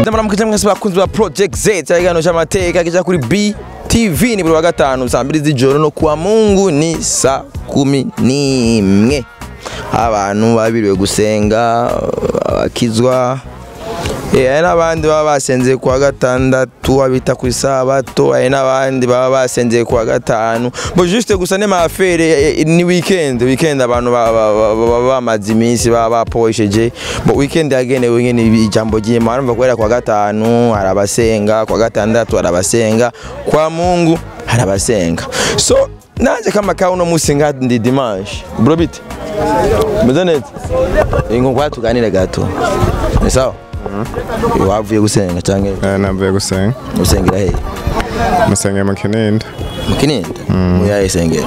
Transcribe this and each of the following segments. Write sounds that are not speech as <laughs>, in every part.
ndamuramuka mwese bakunzi ba project z cyagano cy'amateka kijya kuri btv ni buri wa gatanu saa mbiri z'ijoro no kuwa mungu ni saa kumi n'imwe. Abantu babiriwe gusenga abakizwa hari n'abandi baba basenze kuwa gatandatu abita ku isabato hari n'abandi baba basenze kuwa gatanu. Bo juste gusa ne mafere ni weekend weekend abantu ba- ba- ba- baba bamaze iminsi baba baposheje. Bo weekend yagenewe nyene ijambo ry'Imana urumva kubera kuwa gatanu hari abasenga kuwa gatandatu hari abasenga kwa Mungu hari abasenga so nanje kama kawa uno musi nga ndi dimanche bro bite meze neza ingo kwa tuganire gato. Ni sawa wavuye gusenga cyangwa Eh, navuye gusenga usengera he musengera mu kinindo mu kinindo muyahe sengera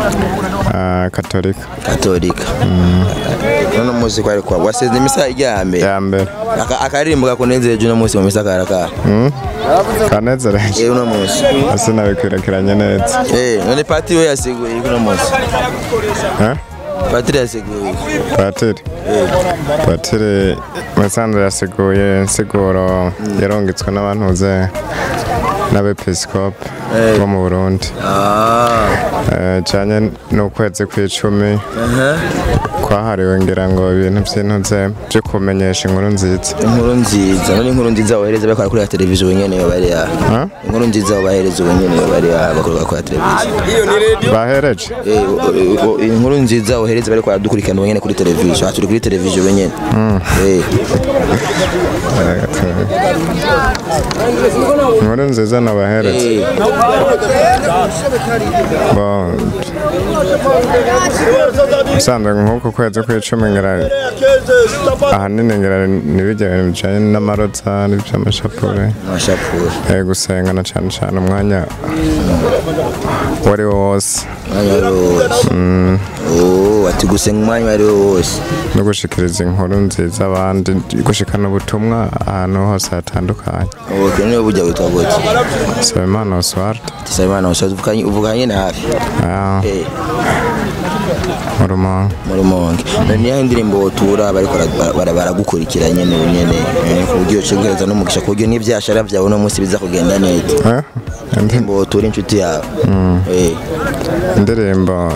ah, katolika katolika none muzi kwari kwa wasenze imisa iryambere ya mbere Aka- akaririmbo gakunezereje uno munsi mu misa karaka kanezereje uno munsi ese nabikwirikiranye neza none patiri we yasiguye uno munsi Eh? patiri yasiguye iki? patiri patiri musanze yasiguye insiguro yarungitswe n'abantuze n'abepiskope bo mu burundi. Ah. Eh, cyane n'ukwezi kw'icumi. Kwahariwe ngira ngo ibintu by'intuze byo kumenyesha inkuru nziza. Inkuru nziza. None inkuru nziza wohereza bakora kuri televiziyo nyene yo bari ya. Huh? inkuru nziza wohereza nyene yo bari ya bakora kuri televiziyo. Bahereje? Eh, inkuru nziza wohereza bari kwaradukurikirana nyene kuri televiziyo. Turi kuri televiziyo nyene eh. Inkuru nziza nabahereje eh. Usanzwe nk'uku kwezi kw'icumi ngira ahanini ngira n'ibijya bintu bijyanye n'amarota n'iby'amashapure. Eh, gusenga na cyane cyane umwanya uwo ari wo wose. Wose oh ati gusenga umwanya wari wose. No gushikiriza inkuru nziza abandi gushikana ubutumwa ahantu hose hatandukanye. Okay niyo bujya witwa gute Nsabimana Oswald. Tisaba imana usaza uvuganye uvuganye na hafi? Ah, eh mu Rumonge muri monge none niyo indirimbo wotura baragukurikira nyene nyene eh, ku buryo ucegereza n'umugisha ku buryo n'ivyashara vyawe uno munsi biza kugenda neza. Eh? Indi- indirimbo wotura inshuti yawe? Eh. Indirimbo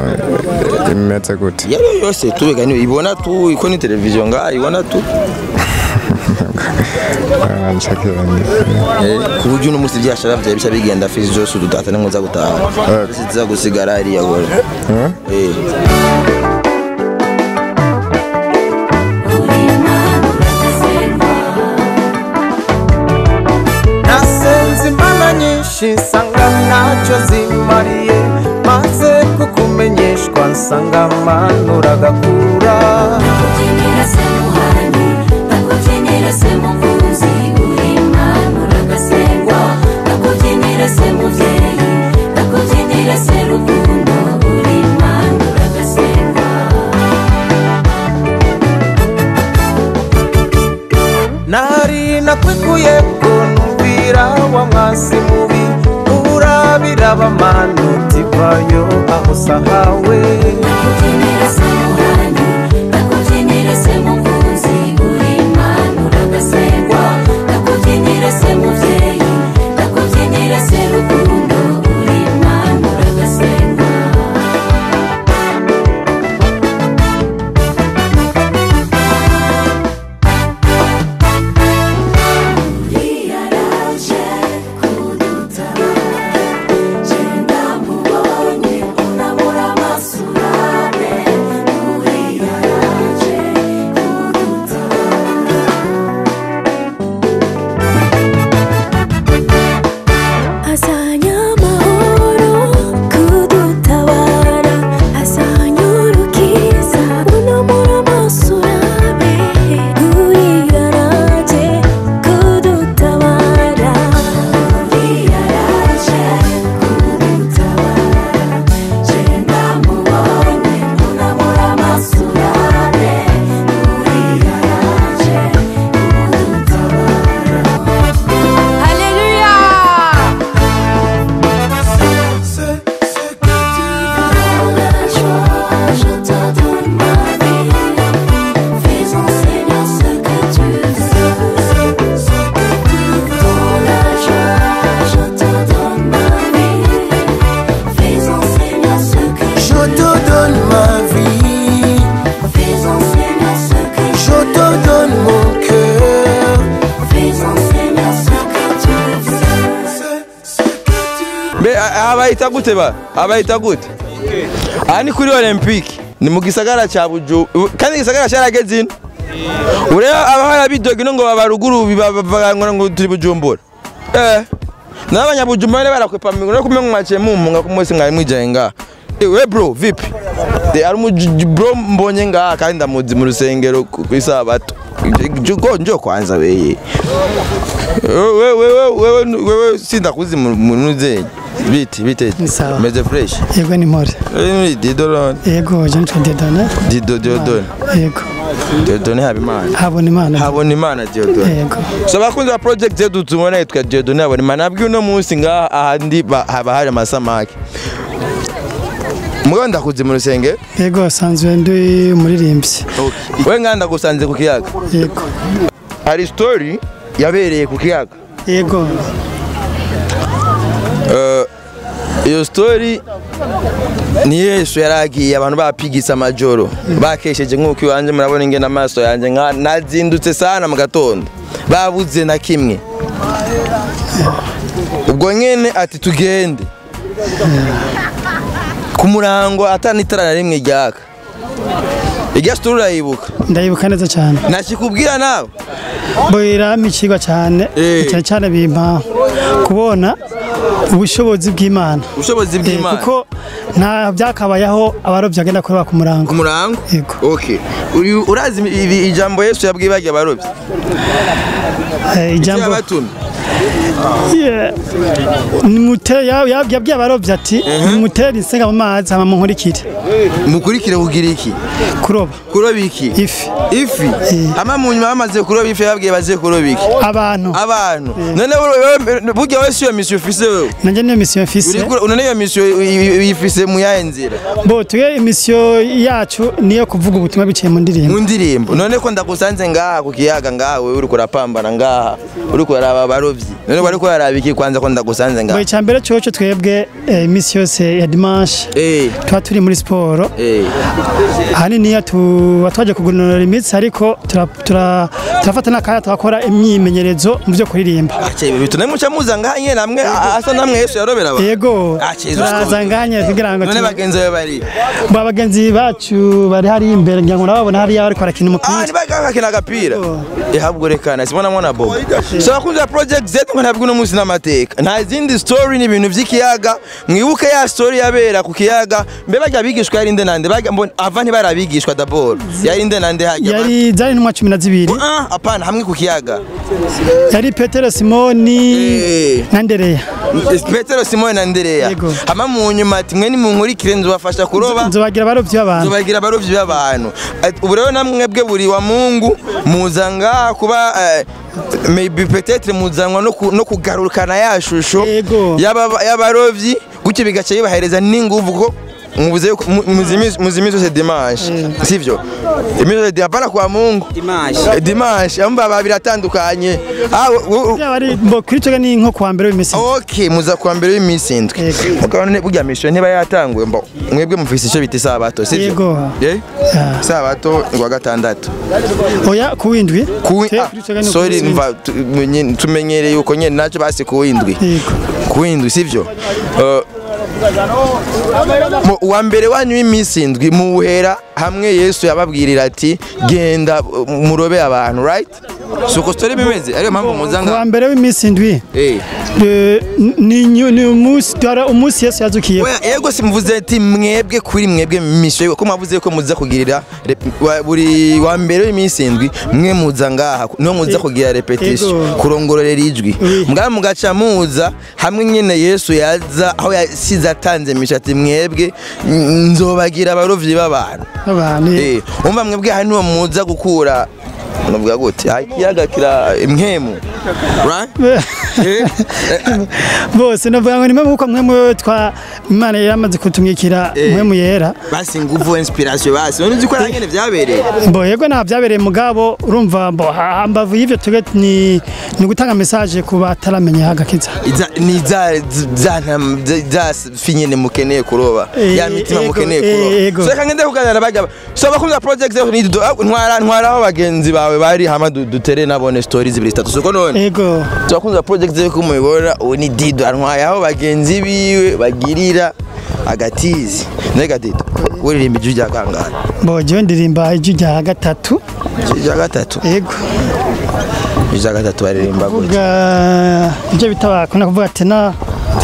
imeze gute? Yose tubigani ibona tu iko ni televiziyo ngaha ibona tu. Eh, ku buryo uno munsi ivyashara vyawe bica bigenda fizi zose udutata n'inkuza gutaha Eh. ziza gusigara hariya gore Eh? eh nasenze imana nyinshi nsanga ntacyo zimariye maze kukumenyeshwa nsanga manura agakura nari nakwikuye ko numvira wa mwasi mubi urabira abamanu tivayo aho sahawe. Abayita gute ba abayita gute aha ni kuri olympique ni mu gisagara cya buju kandi igisagara cyarageze ino. Ureba abahara bidoga ino ngo babaruguru bavangura ngo turi bujumbura. Eh. N'abanyabujumbura rero barakwepa mingo no kumenya mwaciye mumunga ko mwese mwari mwijaye ngaha. Eh, we bro vipi Eh, ari umu bro mbonye ngaha kandi ndamuzi mu rusengero ku isabato. Njo- kwanza weye wewe sindakuzi mu mu nuzenye biti bite meze fresh. Yego ni mpore Eh, didolon yego je nitwa dedone dido diodone yego. Diodone habimana habona imana habona imana diodone yego. So abakunzi ba project zetu tubona yitwa diodone habona imana nabwo uno munsi ngaha ahandi ba- haba hari amasamaki mugabo ndakuzi mu rusenge? Yego sanzwe ndi umuririmbyi. We ngaha ndagusanze ku kiyaga? Yego. Hari story yabereye ku kiyaga? Yego. Eh, iyo story ni yesu yaragiye abantu bapigisa amajoro. Bakesheje nk'uko iwanjye murabona ingene amaso yanjye nazindutse sana mu gatondo. Babuze na kimwe. Ubwo nyene ati tugende. Ku murango atana itara na rimwe ryaka. Irya story urayibuka? Ndayibuka neza cyane. Nakikubwira nawe? Boyiramo ikigwa cyane. Eh. cyane cyane bimpa kubona ubushobozi bw'imana. Ubushobozi Eh, bw'imana. kuko nta byakabayeho abarobyi bagenda kureba ku murango. Ku murango? Yego. Uyu- urazi ijambo yesu yabwiye barya abarobyi Eh, ijambo yabwiye abarobyi ati nimutere insenga mu mazi hama munkurikire mukurikire kugira iki? Kuroba. Kuroba iki? Ifi. Ifi? Hama mu nyuma bamaze kuroba ifi babwiye baze kuroba iki? Abantu. Abantu. None wewe- burya wewe si iyo misiyo ufise wewe nanjye niyo misiyo mfise. None iyo misiyo uyi- uyi- uyifise mu yahe nzira? Bo tuge imisiyo yacu niyo kuvuga ubutumwa biciye mu ndirimbo. Mu ndirimbo. None ko ndagusanze ngaha ku kiyaga ngaha wewe uri kurapambana ngaha uri kuraba abarovyi none wari kuraraba iki kwanza ko ndagusanze nga ngaha. Icya mbere cyoco twebwe iminsi imisi yose ya dimanche eh. tuba turi muri siporo eh. Ahanini tuba twaje kugunonora imitsi ariko tura- tura- turafata n'akanya tugakora imyimenyerezo mu byo kuririmba. Ache bitu namwe muca ngaha nyene namwe asa namwe Yesu yarobera abantu. Yego Ah, turaza nganye kugira ngo none bagenzi bawe bari. Ba bagenzi bacu bari hari imbere ngira ngo nababona hariya bariko barakina Ah, umupira ni baga kakina agapira ehabwo rekana simona mwana bobo so akunze project zetu ngo ntabwo uno munsi n'amateka. Nta zindi story ni ibintu vy'ikiyaga. Mwibuke ya story yabera ku kiyaga. Mbe bajya bigishwa yari nde nande ava ntibarabigishwa d'abord yari nde nande hajya yari zari intumwa cumi na zibiri. Ah apana hamwe ku kiyaga. Yari petero simoni Eh. na ndereya. Petero Simone na Yego. hama mu nyuma ati mwe nimunkurikire nzobafasha kuroba. Nzobagira abarobyi b'abantu. Tubagira abarovyi b'abantu. Ubu rero namwe bwe buri wa mungu muza ngaha kuba eh, maybe peut-être muzanwa no no kugarukana ya shusho Yego. y'aba- y'abarovyi gutyo bigaca bibahereza n'inguvu ko mubuze yuko- mu- muzimi- muzimizo se dimanche sivyo imizo de hapana kwa mungu dimanche dimanche amba babiri atandukanye ah u- u- Byaba ari- bo kuri cyo ni nko kuwa mbere w'iminsi Okay, muza kwa mbere w'iminsi indwi. Yego. Mugabo ne burya mission ntiba yatanguye mbo mwebwe mufise icyo bita isabato sivyo? Yego. Eh? Ah. Isabato ngwa gatandatu. oya ku windwi Kuwi Twe ah, kuri cyo ni ku sorry munsi w'indwi. mva tu- menye- tumenyereye uko nyene naco basi ku windwi. Yego. Ku windwi sivyo? Uh, mu- uwa mbere wanyu w'iminsi indwi muwuhera hamwe Yesu yababwirira ati genda uh, murobe abantu right? Suko story bimeze ariyo mpamvu kuwa muzanga. mbere w'iminsi indwi Eh. eh, ni umunsi dore umunsi Yesu yazukiye yego simvuze ati mwebwe kuri mwebwe misho ko mwavuze ko muza kugirira wa- buri wa mbere w'iminsi indwi mwe muza ngaha no muza kugira repetition Yego. kurongorera ijwi mbwa mugaca muza hamwe nyene Yesu yaza aho yasize atanze misho ati mwebwe nzobagira abarovyi b'abantu abantu. Eh umva mwebwe hano muza gukura. Gute? Ikiyaga kira imwemu right? <laughs> bose navuga ngo nimwe kuko mwe mwe twa Imana yamaze kutumwikira Eh. mwe mu yera. Basi nguvu inspiration basi. None uzi ko ari nyene vyabereye mbo yego nta byabereye mugabo urumva mbo ha- hambavu y'ivyo tuge ni ni gutanga message ku bataramenya agakiza Iza- ni za za za- za fi nyene mukeneye kuroba. Eh, ya mitima mukeneye eh, kuroba so reka ngende kuganira bajya so bakumva project zeho ni ah, ntwara ntwara aho bagenzi bawe bari hama du- dutere nabone stories zibiri zitatu. Siko none? Ego so bakumva project project yo kumubibona ubu ni Dido. Antwaye aho bagenzi biwe bagirira agatizi. Ndega Dido? Uririmba ijwi rya kangahe bo jewe ndirimba ijwi rya gatatu. Ijwi rya gatatu? Yego. Ijwi rya gatatu baririmba gutya ibyo bita bakunda kuvuga tena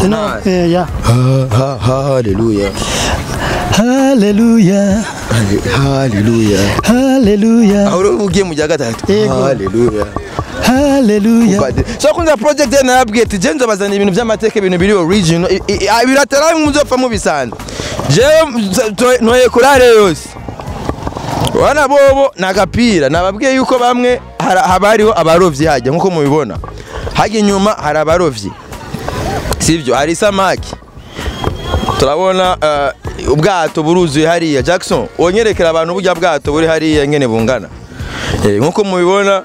tena eh, ya. Ha- ha- haleluya. Haleluya. Haleluya. Haleluya. Aho ugiye mu rya gatatu. Haleluya. Haleluya so kunza project ye narabwiye ati je nzobazana ibintu by'amateka ibintu biri original biratera muzopfa mubisanzwe jewe ntoye kurare yose. Wana bobo ni agapira nababwiye yuko bamwe haba hariho abarovyi hajya nk'uko mubibona. Hajya inyuma hari abarovyi. Sivyo hari isamaki turabona eh, ubwato buruzuye hariya. Jackson wonyerekera abantu burya bwato buri hariya ngene bungana. Eh, nk'uko mubibona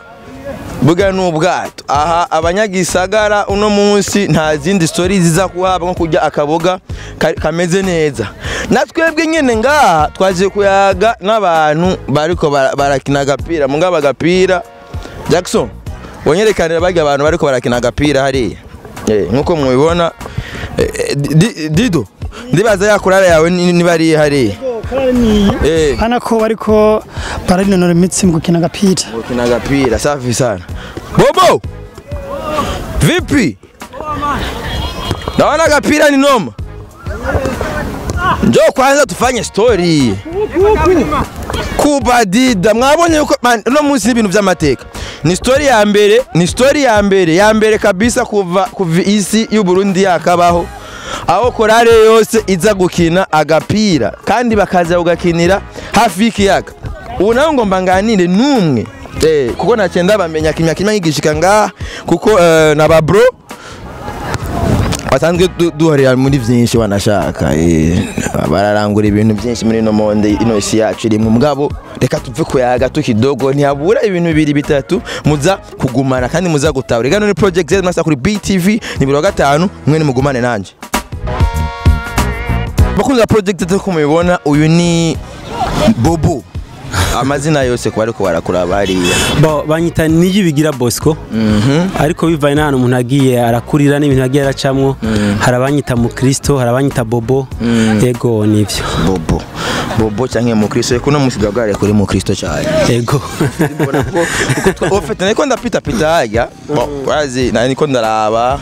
buga ni ubwato aha abanyagisagara uno munsi nta zindi story ziza kuhaba nko kurya akaboga ka- kameze neza. Na twebwe nyene ngaha twaje kuyaga n'abantu bariko bara- barakina agapira. Mugabo agapira jackson wonyerekanira barya abantu bariko barakina agapira hariya. Eh, nk'uko mubibona eh, eh, Di- dido. Ndibaza ya kurara yawe ni- niba ari hariya Eh. hana ko bariko bararinonora imitsi mu gukina agapira Ukina agapira safi sana. Bobo! Vipi? Naona agapira ni noma. Njoo kwanza tufanye story. Kuba dida mwabonye yuko uno munsi n'ibintu by'amateka. Ni story ya mbere, ni story ya mbere, ya mbere kabisa kuva kuva isi y'u Burundi yakabaho. Aho korale yose iza gukina agapira kandi bakaza kugakinira hafi y'ikiyaga. Ubu nawe ngomba nganire n'umwe. Eh, kuko nacenda bamenya kimya kimya nkigishika ngaha kuko eh, na ba bro basanzwe du- duhorera muri byinshi banashaka. Eh, bararangura ibintu byinshi muri ino monde ino isi yacu iri mu mugabo reka tuve kuyaga tukidogo ntihabura ibintu bibiri bitatu muza kugumana kandi muza gutahura igano ni project Z masa kuri BTV ni biro gatanu mwe ni mugumane nanje. Bakunzi ba project Z ko mubibona uyu ni Bobo. <laughs> Amazina yose kuba ariko barakuraba hariya banyita niyibigira bosco. Ariko bivaye n'ahantu umuntu agiye arakurira n'ibintu agiye aracamwo. Hari abanyita mukristo hari abanyita bobo. Yego nivyo bobo. Bobo cyangwa mukristo. Kuno munsi bwagare kuri mukristo cyane. Yego. Kuko ofete niko ndapita pita hajya na niko ndaraba.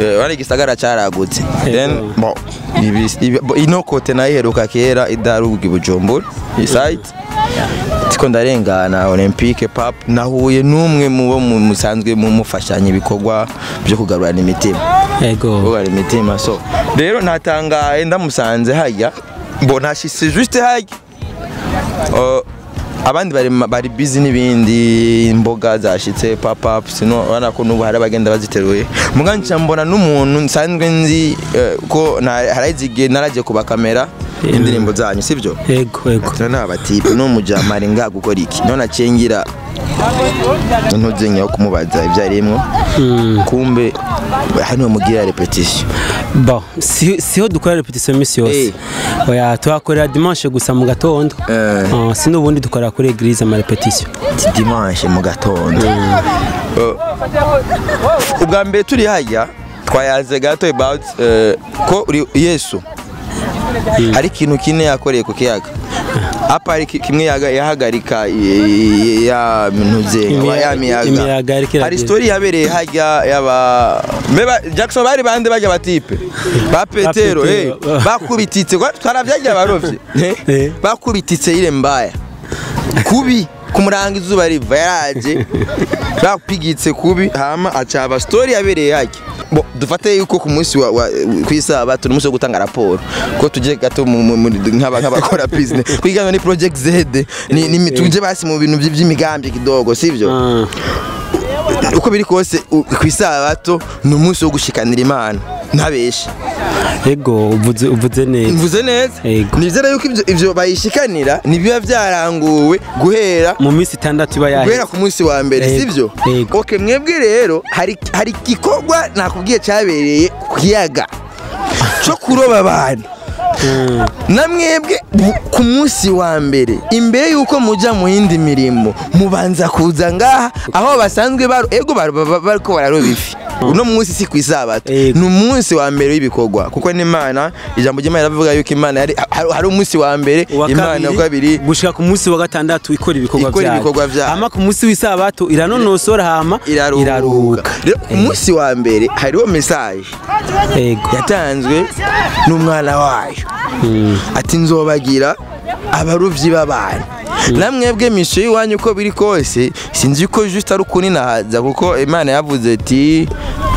Eh, wari igisagara caragutse. Ino kote nayiheruka kera idaruga ibujumbura isite tiko ndarengana olympique pap nahuye n'umwe mu bo mu- musanzwe mu mufashanya ibikorwa byo kugarurana imitima. Yego. Kugarura imitima so. Rero natangaye ndamusanze hajya mbona hashise juste hajya Uh, abandi bari busy n'ibindi imboga zashitse pop up sino urabona ko n'ubu hari abagenda baziteruye. Muga nca mbona n'umuntu nsanzwe nzi eh, ko naragiye kuba kamera indirimbo zanyu sibyo? Yego yego. Tuna n'abatipe n'umujamari nga gukora iki? None acengira ntuzenya yo kumubaza ibyo arimwo kumbe hano mugira repetition bo si- siho dukora repetition iminsi yose. Oya tuhakorera dimanche gusa mu gatondo. Eh. Si n'ubundi dukorera kuri eglise ama repetition dimanche mu gatondo. Uh, ubwa mbere turi hajya twayaze gato about ko yesu. Hari ikintu kine yakoreye ku kiyaga. Apa hari ki- kimwe yahagarika ya ntuze Imiyaga- ya miyaga. hari story yabereye hajya yaba mbeba Jackson bari bande bajya batipe ba Petero Petero, ba- bakubititse. Twaravyagiye abarovyi <laughs> eh? Bakubititse ile mbaya. Kubi. Kumuranga izuba riva yaraje. <laughs> Bakupigitse kubi hama acaba story yabereye Bo, dufate yuko ku munsi ku isaha turi umunsi wo gutanga raporo. Ko tuje gato nk'abakora <laughs> business. Kwigana ni project Z ni, ni tuje basi mu bintu by- by'imigambi kidogo sivyo Ah, uko biri kose ku isabato ni umunsi wo gushikanira imana. Ntabeshe. Yego uvuze uvuze neza. Mvuze neza. Yego. nizera yuko ivyo bayishikanira nibiba vyaranguwe guhera mu minsi itandatu iba guhera yaheze ku munsi wa mbere yego. okay mwebwe rero hari igikorwa nakubwiye cyabereye ku kiyaga cyo kuroba abantu. Na mwebwe ku munsi wa mbere imbere y'uko mujya mu yindi mirimo mubanza kuza ngaha aho basanzwe ego baro- ba- ba- bariko bararoba ifi. Uno munsi si ku isabato. Ni umunsi wa mbere w'ibikorwa kuko n'imana ijambo ry'imana riravuga yuko imana hari umunsi wa mbere imana wa kabiri gushika ku munsi wa gatandatu ikora ibikorwa Ikora vyayo. ibikorwa hama ku munsi w'isabato iranonosora hama iraruhuka. rero ku munsi wa mbere hariho mesaje yatanzwe n'umwana wayo. Ati nzobagira abaruvyi b'abantu. Namwebwe misho y'iwanyu uko biri kose sinzi ko juste ari ukuninahaza kuko imana yavuze ati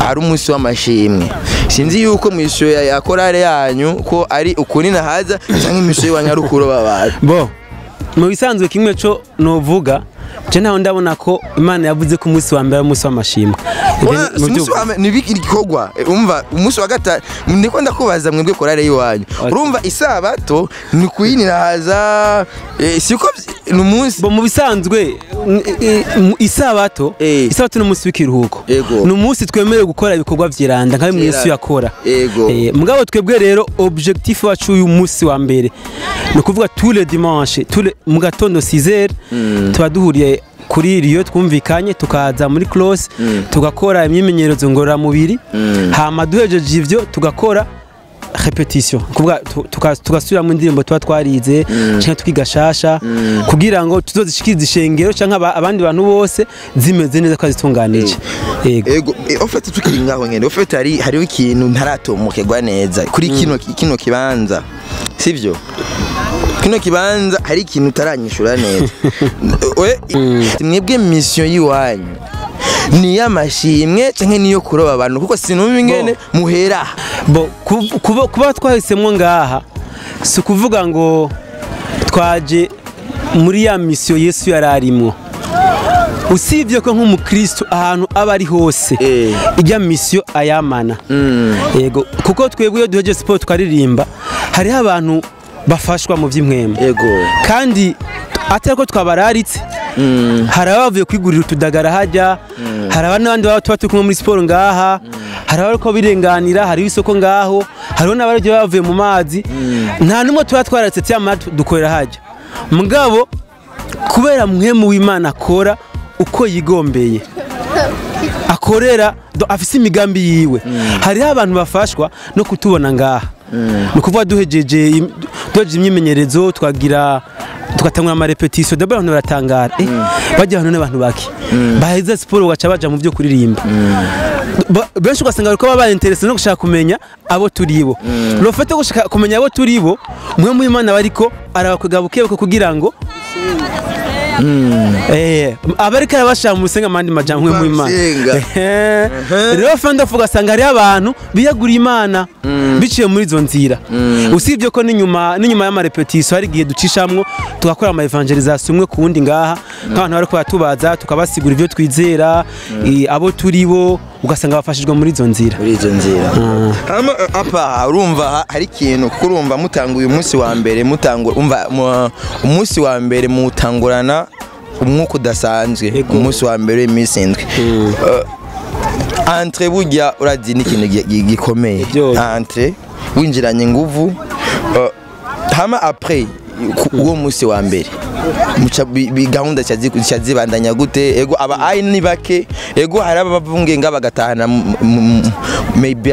ari umunsi w'amashimwe. Sinzi yuko misho ya korale yanyu ko ari ukuninahaza cyangwa imisho y'iwanyu ari ukuroba abantu bo mu bisanzwe kimwe co novuga je ntaho ndabona ko imana yavuze ko umunsi wa mbere ari umunsi w'amashimwe. Ibyo Oya, ni- si mu umunsi byo- wa mbere, ni ibiki igikorwa umva umunsi wa gatanu niko ndakubaza mwebwe korale y'iwanyu. Urumva isabato ni kuyinirahaza eh, siko ni umunsi mu bisanzwe isabato Eh. isabato ni umunsi w'ikiruhuko. Ni umunsi twemerewe gukora ibikorwa vyiranda nka bimwe Vyiranda. yakora. Eh, mugabo twebwe rero objectif wacu uyu munsi wa mbere ni ukuvuga tous les- mu gatondo 6h tuba duhuriye kuri riyo twumvikanye tukaza muri close tugakora imyimenyerezo ngororamubiri. Hama duhejeje ivyo tugakora repetition kuvuga tu- tuka- tugasubiramo indirimbo tuba twarize canke tukiga shasha. Kugira ngo tuzozishikirize ishengero aba- abandi bantu bose zimeze neza ko zitunganije yego. Ego eh, ofete tukiri ngaho nyene. Ofete hari hariho ikintu ntaratomokerwa neza. Kuri kino kino kibanza sivyo? Kino kibanza hari ikintu utaranyishura neza. <laughs> We mwebwe mission yiwanyu ni y'amashimwe canke niyo kuroba abantu kuko sinumva ingene muhera. Bo ku- kuba twahisemo ngaha si ukuvuga ngo twaje muri ya misiyo yesu yari arimwo usibye ko nk'umukristo ahantu aba ari hose Eh. ijya misiyo ayamana. Yego kuko twebwe iyo duheje siporo tukaririmba hariho abantu bafashwa mu by'imwembe ego kandi atari ko twabararitse? Hari abavuye kwigurira utudagara hajya hari abandi n'abandi baba tuba turi kumwe muri siporo ngaha hari abari ko birenganira hariho isoko ngaho hariho n'abari bavuye mu mazi. Nta n'umwe tuba twararitse cyangwa dukorera hajya mugabo kubera mwemu w'imana akora uko yigombeye. <laughs> Akorera do- afise imigambi yiwe. Hariho abantu bafashwa no kutubona ngaha. Ni ukuvuga duhejeje duhejeje imyimenyerezo twagira tugatangura amarepetisiyo dabo abantu baratangara eh, bajya ahantu n'abantu bake. Baheza siporo bagaca baja mu byo kuririmba. Ba- benshi ugasanga bariko baba bainterese no gushaka kumenya abo turi bo. Rufate gushaka kumenya abo turi bo mwe mu imana bariko arabakwega bukebuke kugira ngo Eh, abariko arabashaka mu musenga amandi majambo mwe mu imana. Eh, rero fandafu ugasanga hariho abantu biyagura imana biciye muri izo nzira. Usibye ko n'inyuma y'amarepetisiyo hari igihe ducishamwo tugakora ama evangelization umwe ku wundi ngaha. Nk'abantu bariko baratubaza tukabasigura ibyo twizera eh, abo turi bo ugasanga bafashijwe muri izo nzira. Muri izo nzira. Eh, apa urumva ha- hari ikintu kuko urumva mutanguye umunsi wa mbere mutangura umva mu- umunsi wa mbere mutangurana umwuka udasanzwe. Umunsi wa mbere w'iminsi indwi. Eh, entre burya urazi ni ikintu gi- gi- gikomeye. Entre winjiranye inguvu. Eh, hama ku- uwo munsi wa mbere. Gahunda zica zi- zica zibandanya gute? Ego aba ayi ni bake? Ego hari abavunge nga bagatahana maybe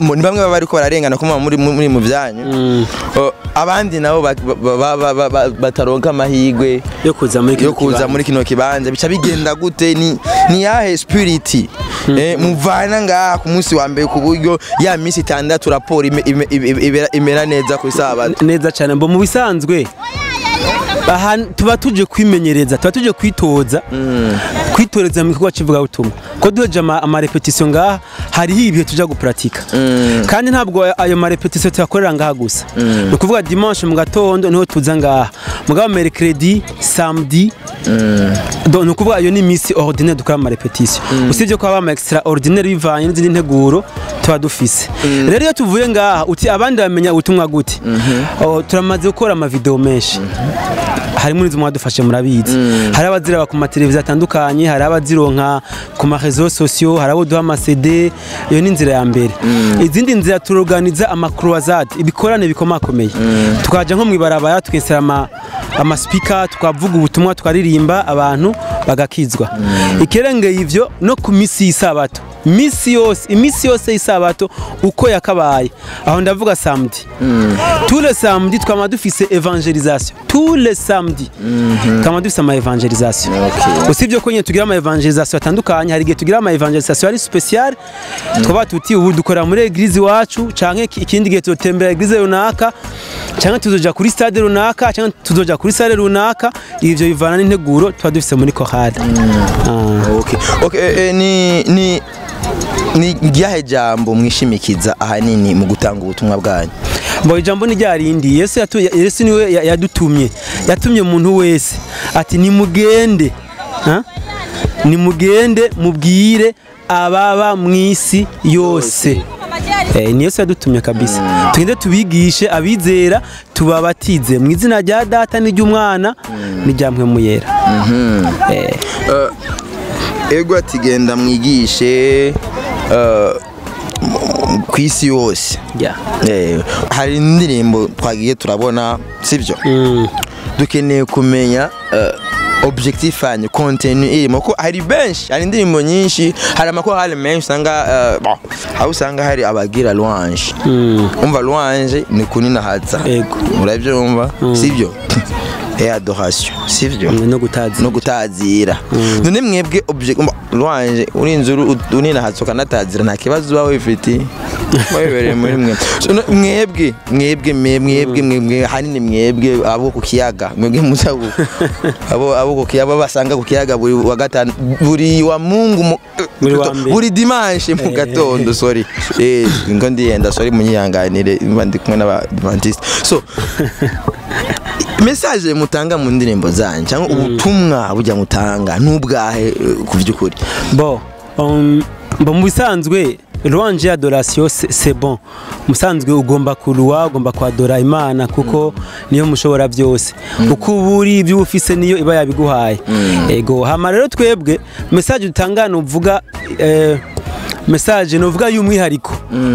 ni bamwe baba bariko bararengana ko muba muri muri mu byanyu. Eh, abandi nabo ba- ba- ba- ba- ba- bataronka amahirwe yo kuza muri yo kuza muri kino kibanza. Bica bigenda gute? Ni ni yahe spirit? Eh, muvana ngaha ku munsi wa mbere ku buryo ya minsi itandatu raporo ime- ime- ime- imera- neza ku isabato. Neza cyane mbo mu bisanzwe tuba tuje kwimenyereza tuba tuje kwitoza. Kwitoreza mu gikorwa cy'ivugabutumwa ko duheje ama- amarepetisiyo ngaha hariho ibihe tujya gupuratika. Kandi ntabwo ayo marepetisiyo tuyakorera ngaha gusa. Ni ukuvuga dimanche mu gatondo ni ho tuza ngaha. Mugabo mercredi samedi. Do- ni ukuvuga iyo ni iminsi ordinaire dukora amarepetisiyo usibye ko haba ama extra ordinaire bivanye n'izindi nteguro tuba dufise. Rero iyo tuvuye ngaha uti abandi bamenya ubutumwa gute? Oh, turamaze gukora amavideo menshi. Harimo n'izo mwadufashe murabizi hari abaziraba ku mateleviziyo atandukanye hari abazironka ku marezo sosiyo hari abo duha amasede iyo ni inzira ya mbere. Izindi nzira turoganiza amakroazade ibikorane bikomakomeye. Tukaja nko mwibarabara tukesera ama amasipika tukavuga ubutumwa tukaririmba abantu bagakizwa. Ikirengeye ivyo no ku misi y'isabato. Misi yose imisi yose y'isabato uko yakabaye. Aho ndavuga samedi. Tous les samedi twama dufise evangelisation. Tous les samedi. Twama dufise ama evangelisation. Usibye ko nyine tugira ama evangelisation atandukanye hari igihe tugira ama evangelisation ari special twaba tuti ubu dukora muri eglise iwacu canke ikindi gihe tutembera eglise runaka canke tuzoja kuri stade runaka canke tuzoja kuri sale runaka. Ivyo bivana n'integuro tuba dufise muri chorale Ah. Okay. Okay, eh, eh, ni ni ni ryahe jambo mwishimikiza ahanini mu gutanga ubutumwa bwanyu? Mbo ijambo ni ryarindi Yesu ni we ya- yadutumye. Yatumye umuntu wese. Ati nimugende. Ha? nimugende mubwire ababa mwisi yose. Eh, ni Yesu yadutumye kabisa. Tugende tubigishe abizera tubabatize. Mu izina rya data n'iry'umwana n'irya mpwemu yera Eh, ego ati genda mwigishe eh, ku isi yose. Eh, hari indirimbo twagiye turabona sibyo Mm. dukeneye kumenya eh, objectif yanyu contenu irimo ko hari benshi hari indirimbo nyinshi hari amakorali menshi usanga eh, aho usanga hari abagira louange Mm. umva louange ni kuninahaza Ego. urabyumva sibyo et adoration sibyo no gutazi no gutazira none mwebwe louange urinze uninahatse ukanatazira nta kibazo uba wifitiye uba wibereye muri mwe mwebwe mwebwe mwe- mwebwe mwebwe hanini mwebwe abo ku kiyaga mwebwe muza <laughs> abo abo ku kiyaga basanga ku kiyaga buri wa gatanu buri wa mungu mu- Buri dimanche mu gatondo sorry. Eh ngo ndiyenda sorry munyihanganire ndi kumwe n'abadventiste. So <laughs> message mutanga mu ndirimbo zanyu cyangwa ubutumwa bujya mutanga n'ubwahe eh, ku by'ukuri. Bon mu bisanzwe louange ya c'est bon. Musanzwe ugomba kuruwa ugomba kwadora imana kuko niyo mushobora byose. Uko uba uri ibyo uba ufise niyo iba yabiguhaye. Ego hama rero twebwe message dutanga nuvuga eh, message nuvuga y'umwihariko.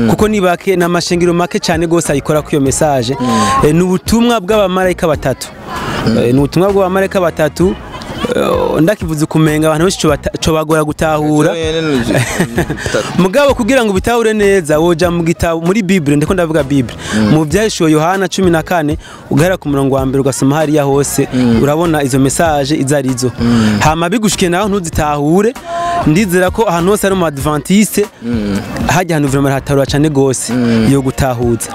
Kuko ni bake ni amashengero make cyane gose ayikora kuri iyo message. Eh, ni ubutumwa bw'abamarayika batatu. Eh, ni ubutumwa bw'abamarayika batatu. Ndakivuze kumenga abantu benshi cobagora gutahura. <laughs> Mugabo kugira ngo bitahure neza woja mu gitabo muri bible ndiko ndavuga bible. Mu byahishuwe yohana cumi na kane ugahera ku murongo wa mbere ugasoma hariya hose urabona izo message izo ari zo hama bigushikiye naho ntuzitahure ndizera ko ahantu hose ari mu adventiste hajya ahantu vraiment hatarura cane gose yo gutahuza.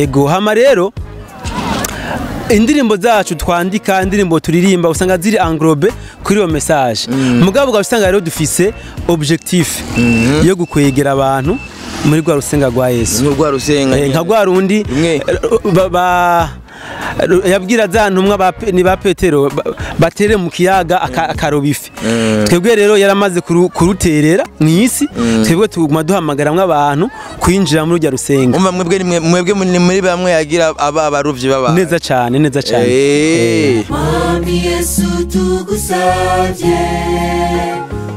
Ego hama rero indirimbo zacu twandika indirimbo turirimba usanga ziri englobe kuri iyo message. Mugabo ukaba usanga rero dufise objectif yo gukwegera abantu muri rwa rusenga rwa yesu Eh, nka rwa rundi Eh, yabwira za ntumwa ni ba petero ba- batere mu kiyaga aka- akaroba ifi. Twebwe rero yaramaze kuru- kuruterera mu isi twebwe tuguma duhamagaramwo abantu kwinjira muri urya rusenga umva mwebwe mwe- muri bamwe yagira aba abarovyi baba. Neza cyane neza cyane eh. Mwami Yesu tugusabye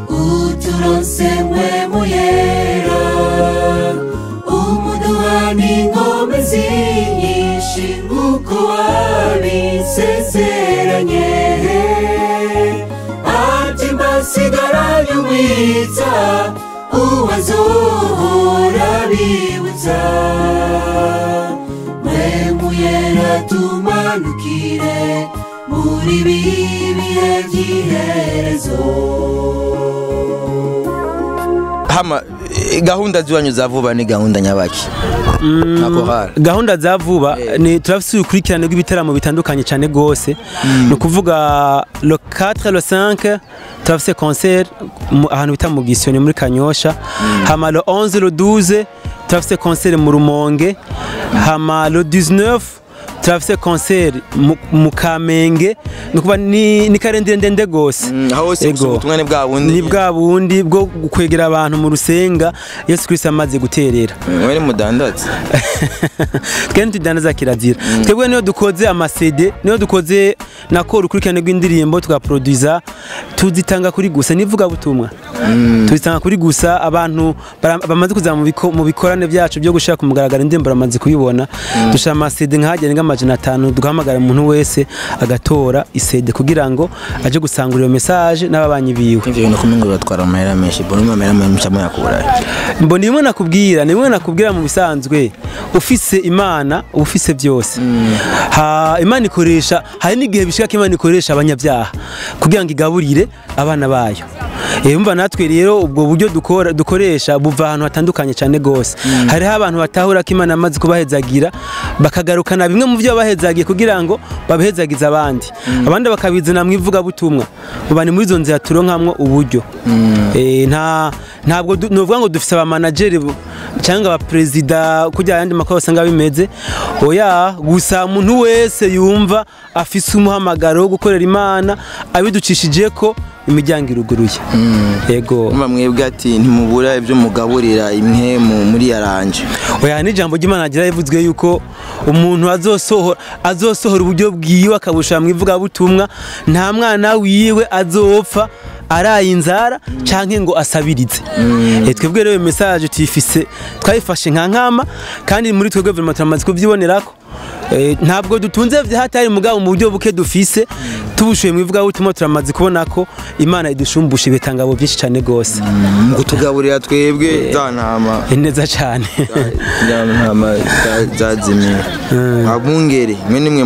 uturonse mpwemu yera. Umuduha n'ingome zinyinshi nk'uko wabisezeranye ati mbasigaranye umwitsa uwazohora bibutsa mpwemu yera tumanukire muri bibihe by'iherezo hama eh, gahunda ziwanyu za vuba ni gahunda nyabaki? Hari gahunda za vuba ni turafite urukurikirane rw'ibitaramo bitandukanye cyane rwose. Ni ukuvuga le 4 le 5 turafite concert ahantu bita mu gisiyoni muri kanyosha. Hama le 11 le 12 turafite concert mu rumonge. Hama le 19 turafite concert mu- kamenge ni ukuvuga ni karendire ndende rwose. Aho hose Ego. ubutumwa ni bwa bundi. Ni bwa bundi bwo kwegera abantu mu rusenga yesu kirisito amaze guterera. Mwe ni mudandatse <laughs> twebwe ntitujyana za kirazira twebwe niyo dukoze amasede niyo dukoze nako urukurikirane rw'indirimbo tugaproduza tuzitanga kuri gusa nivuga butumwa. Tuzitanga kuri gusa abantu bamaze kuza mu biko- mu bikorane byacu byo gushaka ku mugaragaro indirimbo baramaze kuyibona. Dushira amasede nk'ahagera nk'amajana atanu duhamagara umuntu wese agatora isede kugira ngo aje gusangura iyo message n'ababanyi biwe. Ivyo bintu kumwe ngo batwara amahera menshi mbona amahera menshi amuyakura mbona bimwe nakubwira ni bimwe nakubwira mu bisanzwe ufise imana ufise byose. Ha imana ikoresha hari n'igihe bishika ko imana ikoresha abanyabyaha kugira ngo igaburire abana bayo. Eh, umva natwe rero ubwo buryo dukoresha buva ahantu hatandukanye cyane gose hariho abantu batahura ko imana yamaze kubahezagira bakagarukana bimwe mu byo bahezagiye kugira ngo babihezagize abandi. Abandi bakabizana mu ivugabutumwa. Uba ni muri izo nzira turonkamwo uburyo. Eh, nta ntabwo du- nuvuga ngo dufise abamanageri cyangwa abaperezida kugira ayandi makuru usanga bimeze. Oya gusa umuntu wese yumva afise umuhamagaro wo gukorera imana abiducishije ko imiryango iruguruye. Yego. Umva mwebwe ati ntimubura ibyo mugaburira imwe mu- muri yaranje oya n'ijambo ry'imana agira rivuzwe yuko umuntu azosohora azosohora uburyo bwiwe akabushira mu ivugabutumwa nta mwana wiwe azopfa araye inzara canke ngo asabirize. Eh, twebwe rero iyo message tuyifise twayifashe nka nkama kandi muri twebwe turamaze kubyibonerako Eh, ntabwo dutunze hatari mugabo mu buryo buke dufise tubushuye mu ivugabutumwa turamaze kubona ko imana idushumbusha ibitangabo byinshi cyane mu kutugaburira twebwe za ntama. Eh, neza cyane. <laughs> Za ntama za- zazimiye abungere mwe nimwe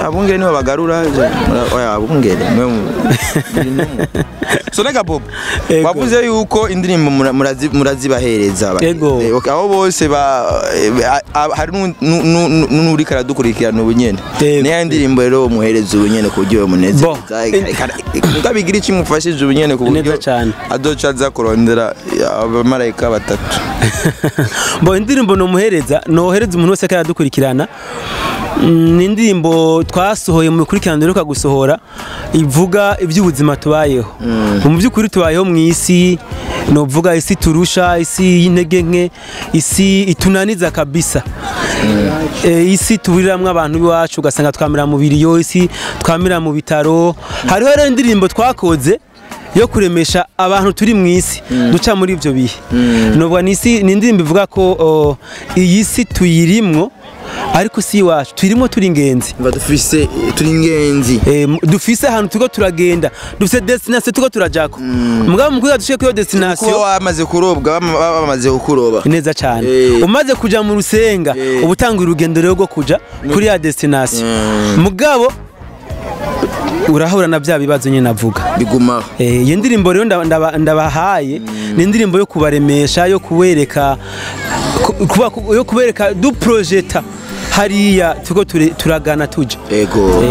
abungere nibo bagarura? Abungere mwe sonega bob wavuze yuko indirimbo mura- murazi- murazibahereza. Eh, abo bose eh, hari nu- nu- nu- nu- n'uriko aradukurikirana ubu nyene Ego. niya ndirimbo rero muhereza ubu nyene ku buryo bumunezeza ngabigira iki mufashije ubu nyene ku buryo adoca aza kurondera abamarayika batatu <laughs> Bo indirimbo nomuhereza nohereza umuntu wese kandi adukurikirana Mm, ni indirimbo twasohoye mu bikurikirana duheruka gusohora ivuga iby'ubuzima tubayeho mu by'ukuri tubayeho mu isi novuga isi turusha isi y'intege nke isi itunaniza kabisa. Eh, isi tuburiramwo abantu b'iwacu ugasanga twamira mu biriyo isi twamira mu bitaro. Hariho rero indirimbo twakoze yo kuremesha abantu turi mu isi duca muri ibyo bihe. Ni isi ni indirimbo ivuga ko iyi si tuyirimwo ariko si iwacu tuyirimo turi ingenzi. Dufise turi ingenzi. Dufise ahantu turiko turagenda dufise destination turiko turajako. Mugabo mu kugira dushike kuri iyo kuba destination wamaze kurobwa bamaze kukuroba. Neza cyane Eh. umaze kuja mu rusenga Eh. uba utanga urugendo rero rwo kuja kuri ya destination. Mugabo urahura na bya bibazo nyine navuga bigumaho Eh, iyo ndirimbo rero ndaba- ndaba- ndabahaye ni indirimbo yo kubaremesha yo kubereka yo kubereka du projeta hariya turagana tuja ego.